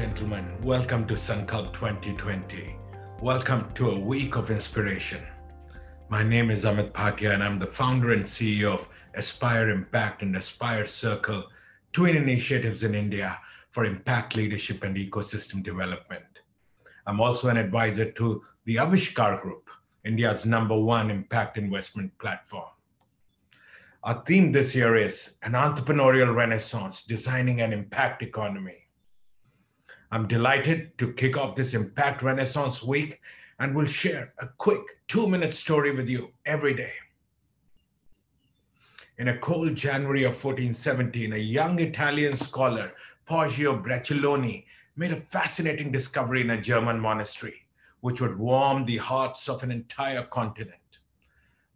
gentlemen, welcome to Sankalp 2020. Welcome to a week of inspiration. My name is Amit Bhatia, and I'm the founder and CEO of Aspire Impact and Aspire Circle, twin initiatives in India for impact leadership and ecosystem development. I'm also an advisor to the Aavishkaar Group, India's number one impact investment platform. Our theme this year is an entrepreneurial renaissance, designing an impact economy. I'm delighted to kick off this Impact Renaissance Week and will share a quick two minute story with you every day. In a cold January of 1417, a young Italian scholar, Poggio Bracciolini, made a fascinating discovery in a German monastery, which would warm the hearts of an entire continent.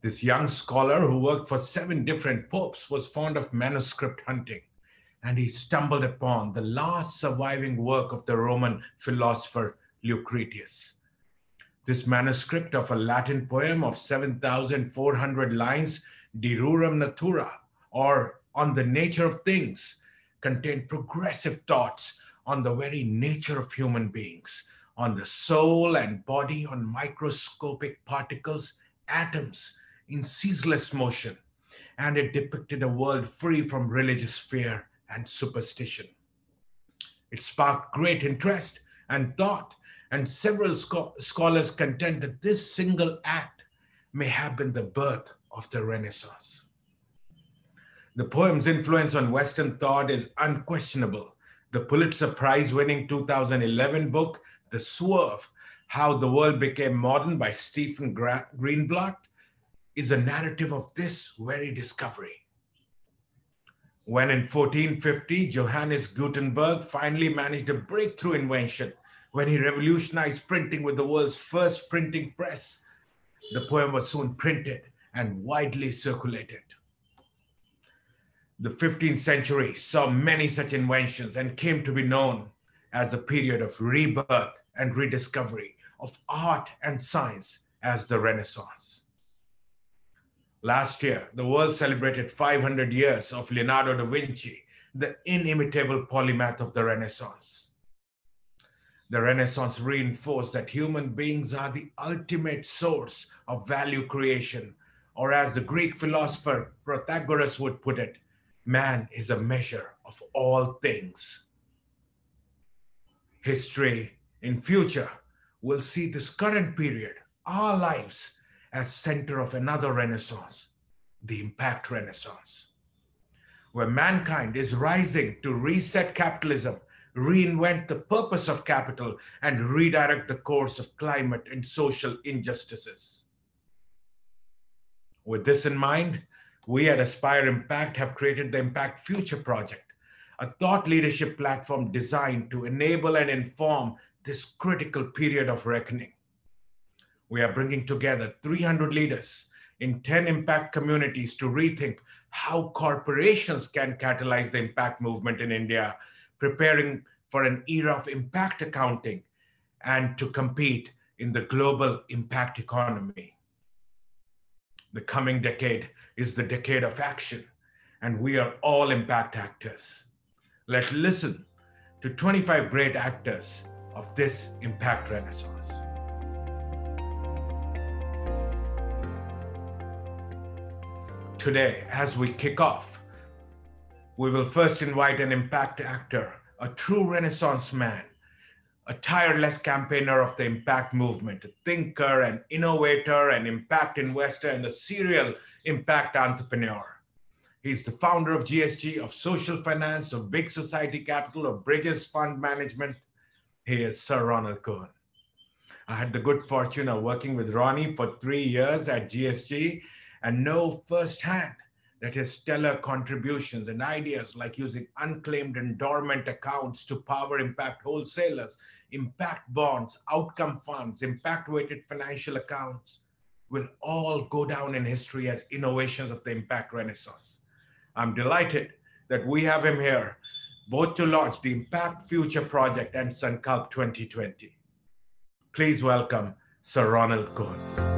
This young scholar, who worked for seven different popes, was fond of manuscript hunting and he stumbled upon the last surviving work of the Roman philosopher Lucretius. This manuscript of a Latin poem of 7,400 lines, De Rerum Natura, or On the Nature of Things, contained progressive thoughts on the very nature of human beings, on the soul and body, on microscopic particles, atoms in ceaseless motion. And it depicted a world free from religious fear and superstition. It sparked great interest and thought, and several scholars contend that this single act may have been the birth of the Renaissance. The poem's influence on Western thought is unquestionable. The Pulitzer Prize winning 2011 book, The Swerve How the World Became Modern by Stephen Greenblatt, is a narrative of this very discovery. When in 1450, Johannes Gutenberg finally managed a breakthrough invention when he revolutionized printing with the world's first printing press, the poem was soon printed and widely circulated. The 15th century saw many such inventions and came to be known as a period of rebirth and rediscovery of art and science as the Renaissance. Last year, the world celebrated 500 years of Leonardo da Vinci, the inimitable polymath of the Renaissance. The Renaissance reinforced that human beings are the ultimate source of value creation, or as the Greek philosopher Protagoras would put it, man is a measure of all things. History in future will see this current period, our lives, as center of another renaissance, the impact renaissance, where mankind is rising to reset capitalism, reinvent the purpose of capital, and redirect the course of climate and social injustices. With this in mind, we at Aspire Impact have created the Impact Future Project, a thought leadership platform designed to enable and inform this critical period of reckoning we are bringing together 300 leaders in 10 impact communities to rethink how corporations can catalyze the impact movement in India, preparing for an era of impact accounting and to compete in the global impact economy. The coming decade is the decade of action, and we are all impact actors. Let's listen to 25 great actors of this impact renaissance. Today, as we kick off, we will first invite an impact actor, a true Renaissance man, a tireless campaigner of the impact movement, a thinker, an innovator, an impact investor, and a serial impact entrepreneur. He's the founder of GSG, of Social Finance, of Big Society Capital, of Bridges Fund Management. He is Sir Ronald Cohen. I had the good fortune of working with Ronnie for three years at GSG, and know firsthand that his stellar contributions and ideas like using unclaimed and dormant accounts to power impact wholesalers, impact bonds, outcome funds, impact weighted financial accounts will all go down in history as innovations of the impact renaissance. I'm delighted that we have him here both to launch the Impact Future Project and Sankalp 2020. Please welcome Sir Ronald Cohen.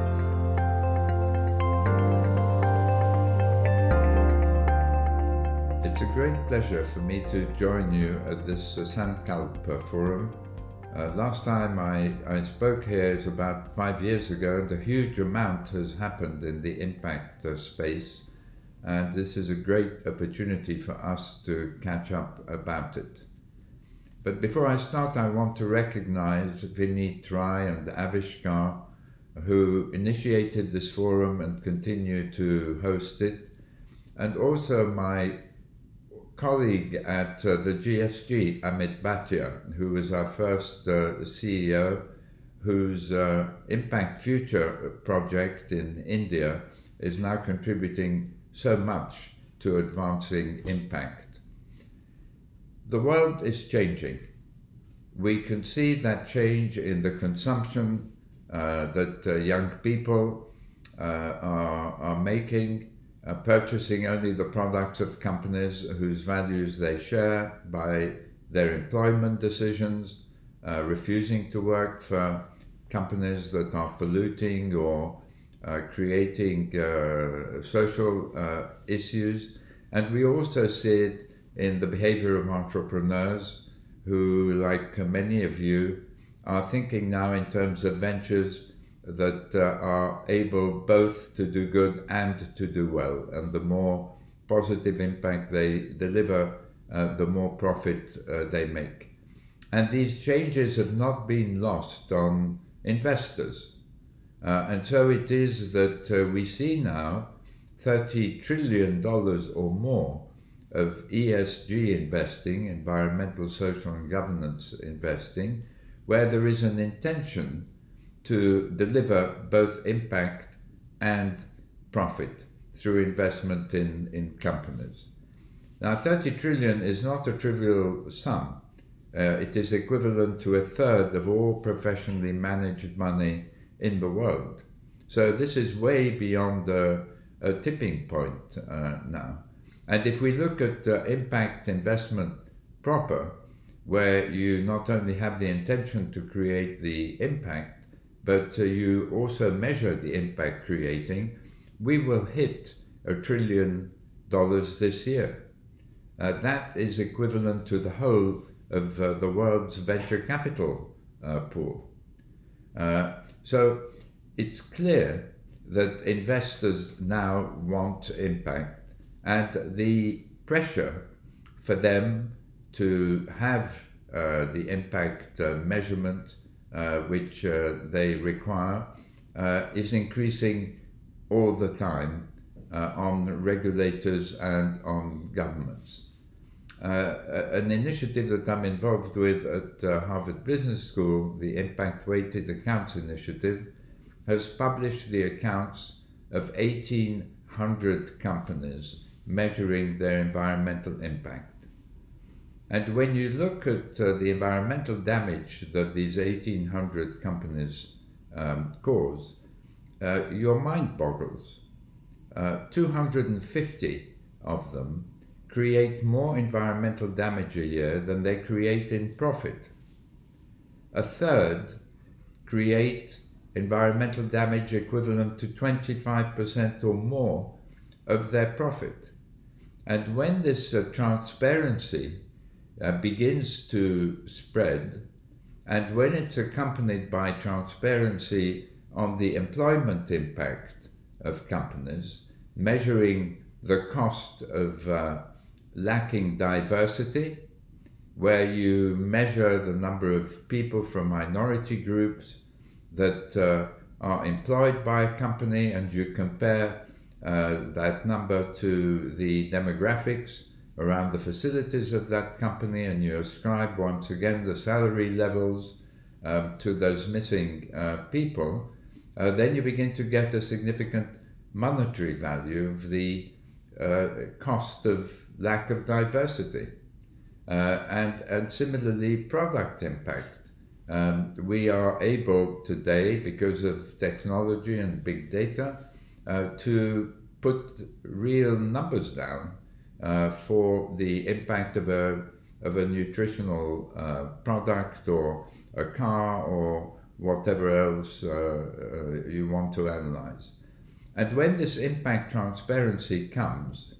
Great pleasure for me to join you at this uh, forum. Uh, last time I, I spoke here is about five years ago, and a huge amount has happened in the impact uh, space. And this is a great opportunity for us to catch up about it. But before I start, I want to recognize Vineet Rai and Aavishkaar, who initiated this forum and continue to host it, and also my colleague at uh, the GSG, Amit Bhatia, who was our first uh, CEO, whose uh, Impact Future project in India is now contributing so much to advancing impact. The world is changing. We can see that change in the consumption uh, that uh, young people uh, are, are making uh, purchasing only the products of companies whose values they share by their employment decisions, uh, refusing to work for companies that are polluting or uh, creating uh, social uh, issues. And we also see it in the behavior of entrepreneurs who, like many of you, are thinking now in terms of ventures that uh, are able both to do good and to do well. And the more positive impact they deliver, uh, the more profit uh, they make. And these changes have not been lost on investors. Uh, and so it is that uh, we see now $30 trillion or more of ESG investing, environmental, social, and governance investing, where there is an intention to deliver both impact and profit through investment in, in companies. Now, 30 trillion is not a trivial sum. Uh, it is equivalent to a third of all professionally managed money in the world. So this is way beyond a, a tipping point uh, now. And if we look at uh, impact investment proper, where you not only have the intention to create the impact, but uh, you also measure the impact creating, we will hit a trillion dollars this year. Uh, that is equivalent to the whole of uh, the world's venture capital uh, pool. Uh, so it's clear that investors now want impact, and the pressure for them to have uh, the impact measurement uh, which uh, they require uh, is increasing all the time on regulators and on governments. an initiative that I'm involved with at Harvard Business School, the Impact Weighted Accounts Initiative, has published the accounts of 1,800 companies measuring their environmental impact. And when you look at uh, the environmental damage that these 1,800 companies um, cause, uh, your mind boggles. Uh, 250 of them create more environmental damage a year than they create in profit. A third create environmental damage equivalent to 25% or more of their profit. And when this uh, transparency uh, begins to spread, and when it's accompanied by transparency on the employment impact of companies, measuring the cost of uh, lacking diversity, where you measure the number of people from minority groups that uh, are employed by a company and you compare uh, that number to the demographics around the facilities of that company and you ascribe once again the salary levels um, to those missing uh, people, uh, then you begin to get a significant monetary value of the uh, cost of lack of diversity. Uh, and, and similarly, product impact. Um, we are able today, because of technology and big data, uh, to put real numbers down uh, for the impact of a, of a nutritional uh, product or a car or whatever else uh, uh, you want to analyze. And when this impact transparency comes,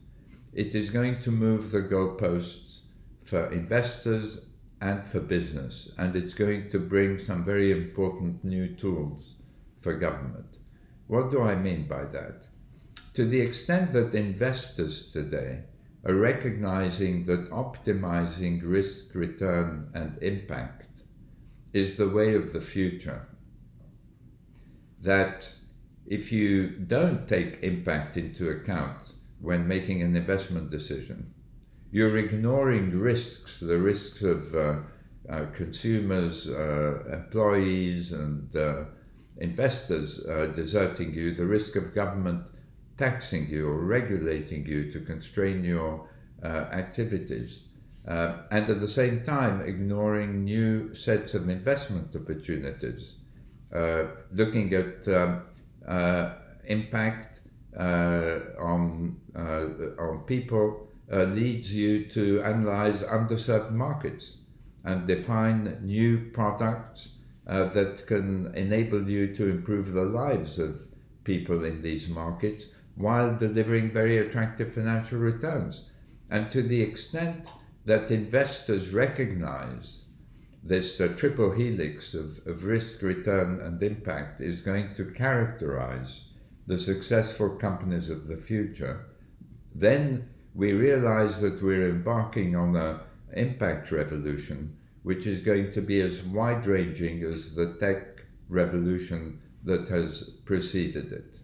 it is going to move the goalposts for investors and for business, and it's going to bring some very important new tools for government. What do I mean by that? To the extent that investors today recognizing that optimizing risk, return, and impact is the way of the future, that if you don't take impact into account when making an investment decision, you're ignoring risks, the risks of uh, uh, consumers, uh, employees, and uh, investors uh, deserting you, the risk of government taxing you or regulating you to constrain your uh, activities. and at the same time, ignoring new sets of investment opportunities, looking at um, impact on, on people uh, leads you to analyze underserved markets and define new products uh, that can enable you to improve the lives of people in these markets while delivering very attractive financial returns. And to the extent that investors recognize this uh, triple helix of, of risk, return, and impact is going to characterize the successful companies of the future, then we realize that we're embarking on an impact revolution, which is going to be as wide ranging as the tech revolution that has preceded it.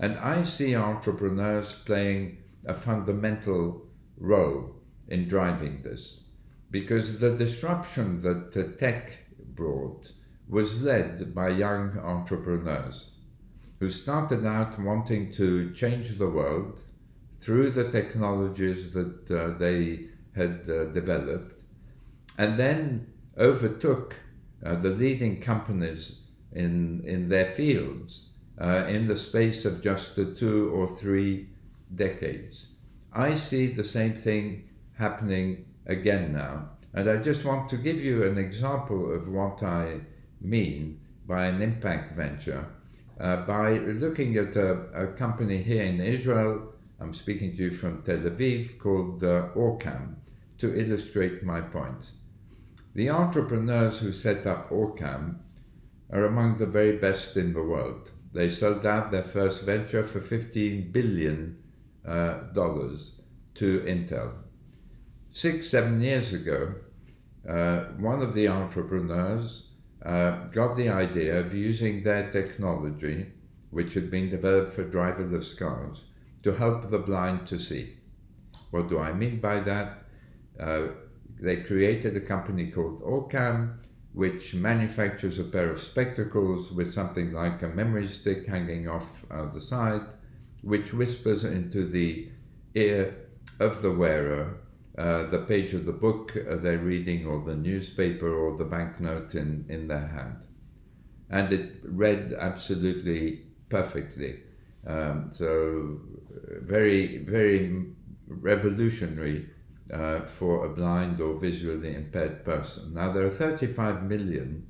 And I see entrepreneurs playing a fundamental role in driving this because the disruption that tech brought was led by young entrepreneurs who started out wanting to change the world through the technologies that uh, they had uh, developed, and then overtook uh, the leading companies in, in their fields uh, in the space of just two or three decades. I see the same thing happening again now. And I just want to give you an example of what I mean by an impact venture uh, by looking at a, a, company here in Israel I'm speaking to you from Tel Aviv called uh, Orcam to illustrate my point. The entrepreneurs who set up Orcam are among the very best in the world. They sold out their first venture for $15 billion uh, to Intel. Six, seven years ago, uh, one of the entrepreneurs uh, got the idea of using their technology, which had been developed for driverless cars, to help the blind to see. What do I mean by that? Uh, they created a company called Orcam, which manufactures a pair of spectacles with something like a memory stick hanging off uh, the side, which whispers into the ear of the wearer uh, the page of the book uh, they're reading, or the newspaper, or the banknote in, in their hand. And it read absolutely perfectly. Um, so very, very revolutionary uh, for a blind or visually impaired person. Now, there are 35 million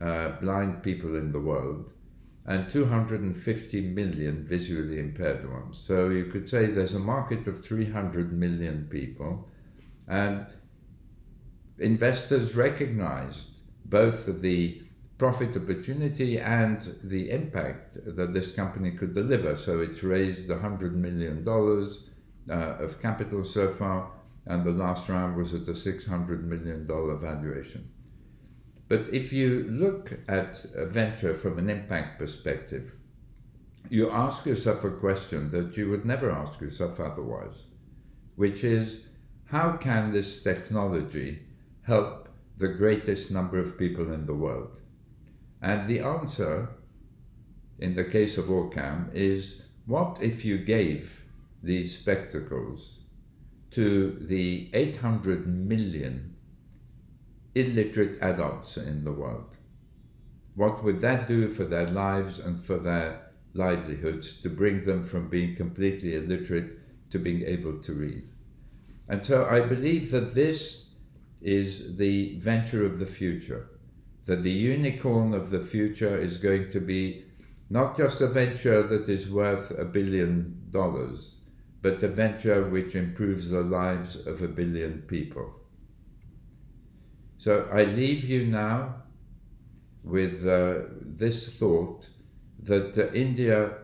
uh, blind people in the world and 250 million visually impaired ones. So you could say there's a market of 300 million people, and investors recognized both the profit opportunity and the impact that this company could deliver. So it's raised $100 million uh, of capital so far, and the last round was at a $600 million valuation. But if you look at a venture from an impact perspective, you ask yourself a question that you would never ask yourself otherwise, which is how can this technology help the greatest number of people in the world? And the answer, in the case of Orcam, is what if you gave these spectacles to the 800 million illiterate adults in the world? What would that do for their lives and for their livelihoods to bring them from being completely illiterate to being able to read? And so I believe that this is the venture of the future that the unicorn of the future is going to be not just a venture that is worth a billion dollars, but a venture which improves the lives of a billion people. So I leave you now with uh, this thought that uh, India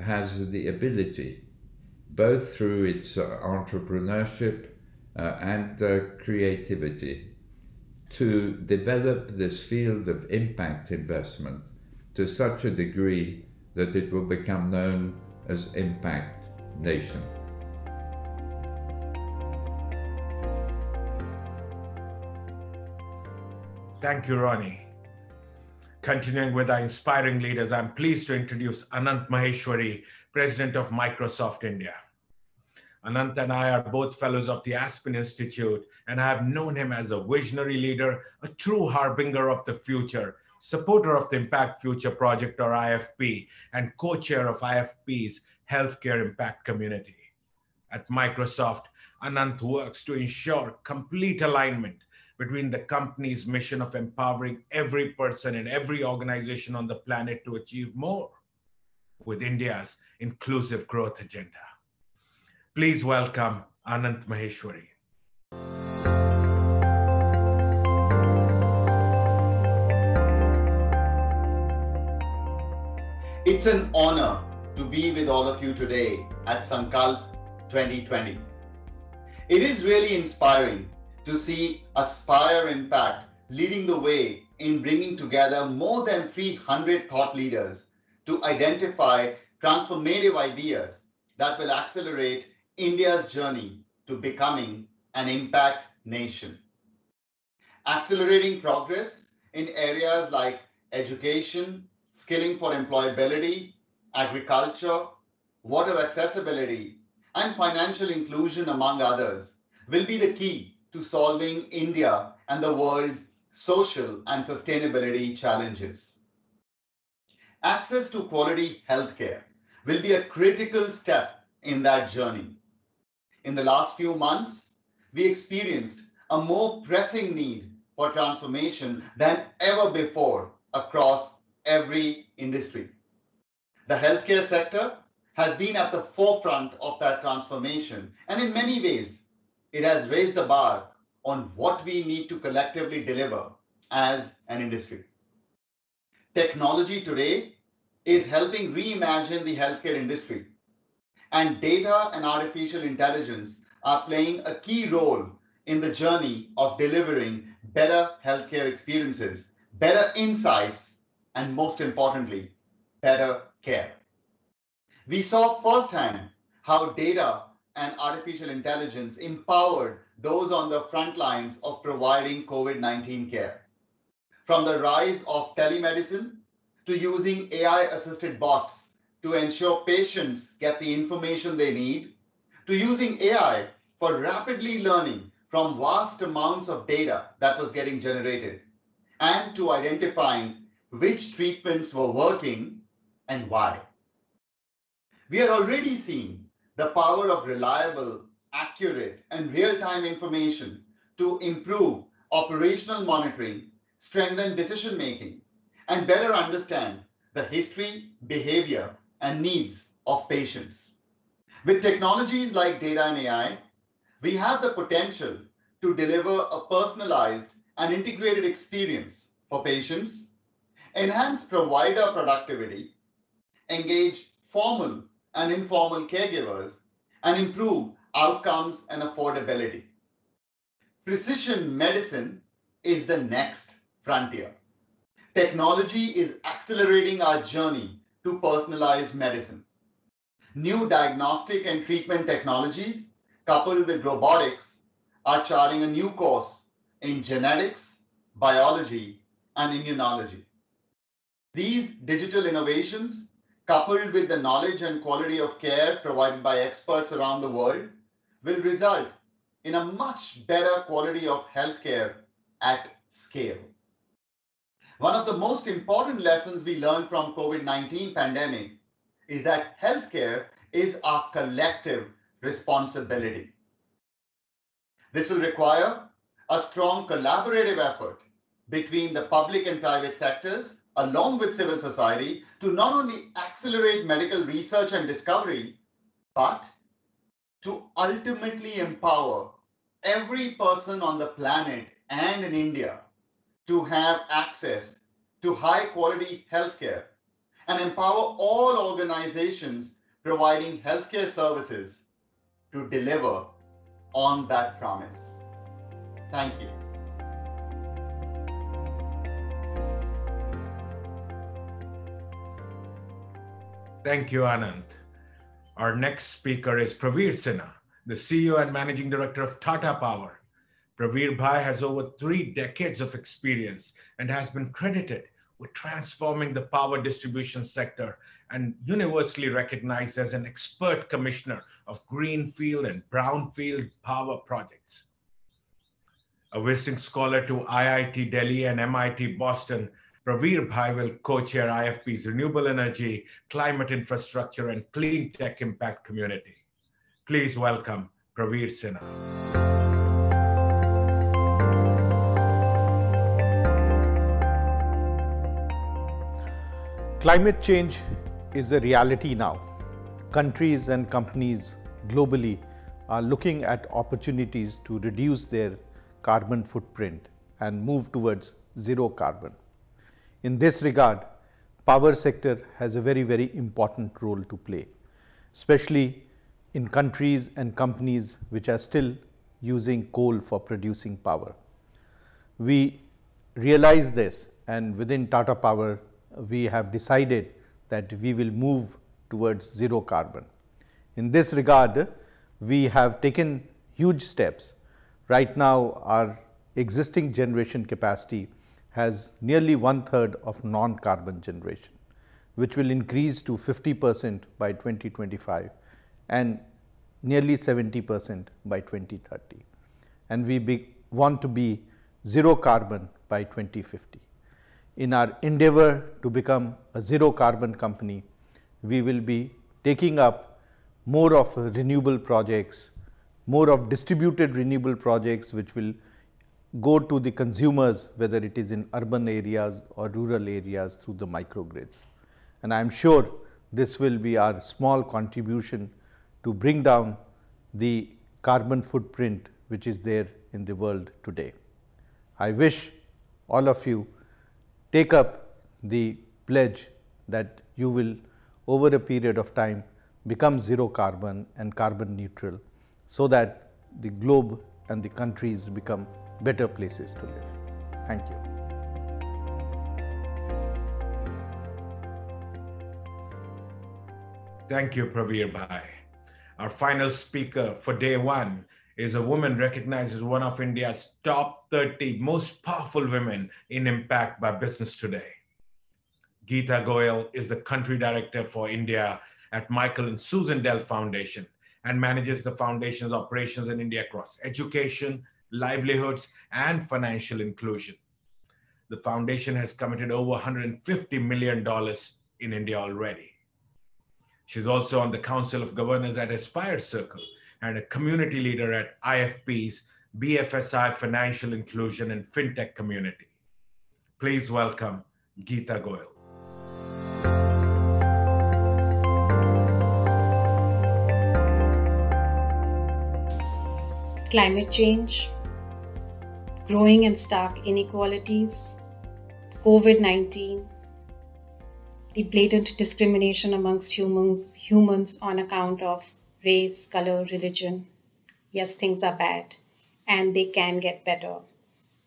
has the ability, both through its uh, entrepreneurship uh, and uh, creativity, to develop this field of impact investment to such a degree that it will become known as Impact Nation. Thank you, Ronnie. Continuing with our inspiring leaders, I'm pleased to introduce Anant Maheshwari, President of Microsoft India. Anant and I are both fellows of the Aspen Institute, and I have known him as a visionary leader, a true harbinger of the future, supporter of the Impact Future Project or IFP, and co chair of IFP's Healthcare Impact Community. At Microsoft, Anant works to ensure complete alignment between the company's mission of empowering every person in every organization on the planet to achieve more with India's inclusive growth agenda. Please welcome Anant Maheshwari. It's an honor to be with all of you today at Sankalp 2020. It is really inspiring to see Aspire Impact leading the way in bringing together more than 300 thought leaders to identify transformative ideas that will accelerate India's journey to becoming an impact nation. Accelerating progress in areas like education, skilling for employability, agriculture, water accessibility, and financial inclusion, among others, will be the key to solving India and the world's social and sustainability challenges. Access to quality healthcare will be a critical step in that journey. In the last few months, we experienced a more pressing need for transformation than ever before across every industry. The healthcare sector has been at the forefront of that transformation, and in many ways, it has raised the bar on what we need to collectively deliver as an industry. Technology today is helping reimagine the healthcare industry, and data and artificial intelligence are playing a key role in the journey of delivering better healthcare experiences, better insights, and most importantly, better care. We saw firsthand how data and artificial intelligence empowered those on the front lines of providing COVID 19 care. From the rise of telemedicine to using AI assisted bots to ensure patients get the information they need, to using AI for rapidly learning from vast amounts of data that was getting generated, and to identifying which treatments were working and why. We are already seeing the power of reliable, accurate, and real-time information to improve operational monitoring, strengthen decision-making, and better understand the history, behavior, and needs of patients. With technologies like data and AI, we have the potential to deliver a personalized and integrated experience for patients, enhance provider productivity, engage formal and informal caregivers, and improve outcomes and affordability. Precision medicine is the next frontier. Technology is accelerating our journey to personalized medicine. New diagnostic and treatment technologies, coupled with robotics, are charting a new course in genetics, biology, and immunology. These digital innovations coupled with the knowledge and quality of care provided by experts around the world, will result in a much better quality of healthcare at scale. One of the most important lessons we learned from COVID-19 pandemic is that healthcare is our collective responsibility. This will require a strong collaborative effort between the public and private sectors along with civil society to not only accelerate medical research and discovery, but to ultimately empower every person on the planet and in India to have access to high quality healthcare and empower all organizations providing healthcare services to deliver on that promise. Thank you. Thank you, Anand. Our next speaker is Praveer Sinha, the CEO and Managing Director of Tata Power. Praveer Bhai has over three decades of experience and has been credited with transforming the power distribution sector and universally recognized as an expert commissioner of greenfield and brownfield power projects. A visiting scholar to IIT Delhi and MIT Boston, Praveer Bhai will co-chair IFP's Renewable Energy, Climate Infrastructure and Clean Tech Impact Community. Please welcome Praveer Sinha. Climate change is a reality now. Countries and companies globally are looking at opportunities to reduce their carbon footprint and move towards zero carbon. In this regard, power sector has a very, very important role to play, especially in countries and companies which are still using coal for producing power. We realize this and within Tata Power we have decided that we will move towards zero carbon. In this regard, we have taken huge steps. Right now, our existing generation capacity has nearly one third of non-carbon generation, which will increase to 50 percent by 2025 and nearly 70 percent by 2030. And we be, want to be zero carbon by 2050 in our endeavor to become a zero carbon company, we will be taking up more of renewable projects, more of distributed renewable projects which will go to the consumers whether it is in urban areas or rural areas through the microgrids. And I am sure this will be our small contribution to bring down the carbon footprint which is there in the world today. I wish all of you take up the pledge that you will over a period of time become zero carbon and carbon neutral so that the globe and the countries become better places to live. Thank you. Thank you, Praveer Bhai. Our final speaker for day one is a woman recognized as one of India's top 30 most powerful women in impact by Business Today. Geeta Goyal is the country director for India at Michael and Susan Dell Foundation and manages the foundation's operations in India across education, livelihoods, and financial inclusion. The foundation has committed over $150 million in India already. She's also on the Council of Governors at Aspire Circle, and a community leader at IFP's BFSI Financial Inclusion and FinTech Community. Please welcome Geeta Goyal. Climate change, growing and stark inequalities, COVID 19, the blatant discrimination amongst humans, humans on account of race, color, religion. Yes, things are bad and they can get better.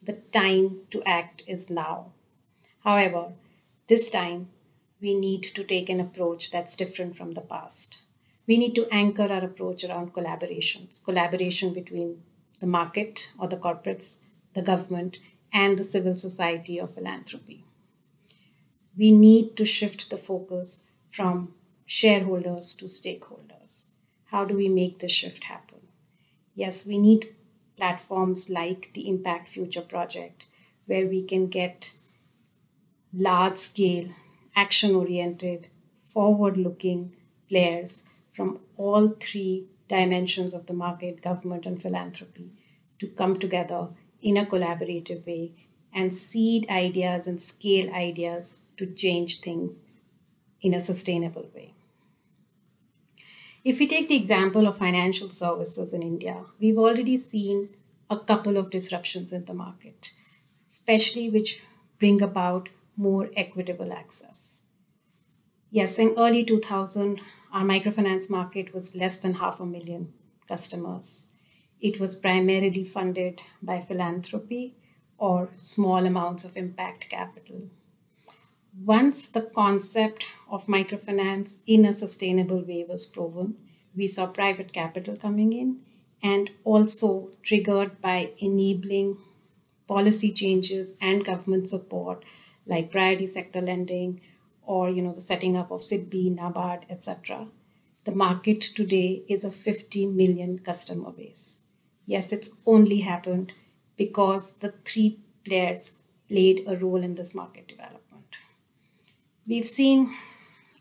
The time to act is now. However, this time we need to take an approach that's different from the past. We need to anchor our approach around collaborations, collaboration between the market or the corporates, the government, and the civil society or philanthropy. We need to shift the focus from shareholders to stakeholders. How do we make this shift happen? Yes, we need platforms like the Impact Future Project, where we can get large scale, action oriented, forward looking players from all three dimensions of the market, government, and philanthropy to come together in a collaborative way and seed ideas and scale ideas to change things in a sustainable way. If we take the example of financial services in India, we've already seen a couple of disruptions in the market, especially which bring about more equitable access. Yes, in early 2000, our microfinance market was less than half a million customers. It was primarily funded by philanthropy or small amounts of impact capital. Once the concept of microfinance in a sustainable way was proven, we saw private capital coming in and also triggered by enabling policy changes and government support like priority sector lending or you know the setting up of SIDBI, NABARD, etc. The market today is a 50 million customer base. Yes, it's only happened because the three players played a role in this market development. We've seen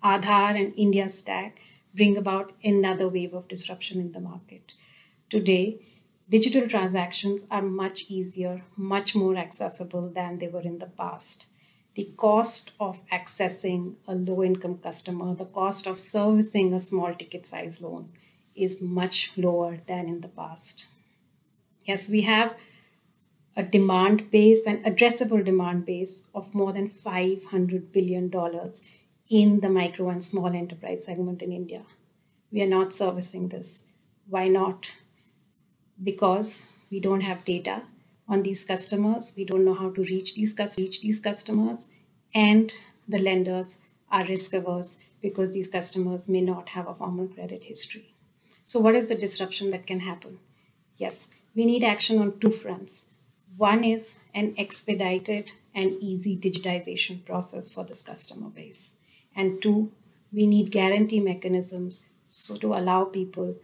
Aadhaar and India Stack bring about another wave of disruption in the market. Today, digital transactions are much easier, much more accessible than they were in the past. The cost of accessing a low income customer, the cost of servicing a small ticket size loan is much lower than in the past. Yes, we have a demand base, an addressable demand base of more than $500 billion in the micro and small enterprise segment in India. We are not servicing this. Why not? Because we don't have data on these customers. We don't know how to reach these, reach these customers. And the lenders are risk averse because these customers may not have a formal credit history. So, what is the disruption that can happen? Yes, we need action on two fronts. One is an expedited and easy digitization process for this customer base. And two, we need guarantee mechanisms so to allow people,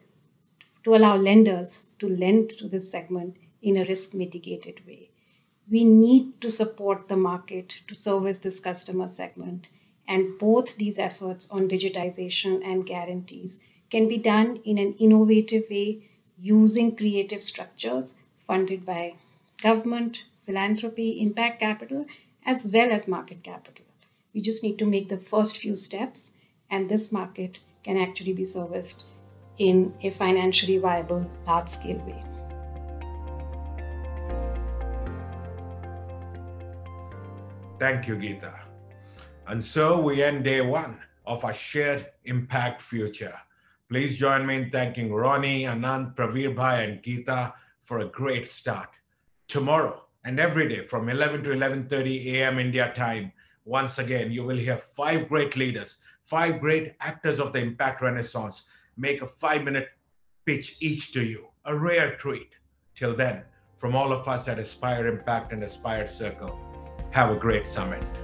to allow lenders to lend to this segment in a risk mitigated way. We need to support the market to service this customer segment. And both these efforts on digitization and guarantees can be done in an innovative way using creative structures funded by government, philanthropy, impact capital, as well as market capital. We just need to make the first few steps, and this market can actually be serviced in a financially viable, large scale way. Thank you, Geeta. And so we end day one of our shared impact future. Please join me in thanking Ronnie, Anand, Praveer Bhai, and Geeta for a great start tomorrow and every day from 11 to 11:30 a.m. India time. Once again, you will hear five great leaders, five great actors of the Impact Renaissance make a five-minute pitch each to you. A rare treat. Till then, from all of us at Aspire Impact and Aspire Circle, have a great summit.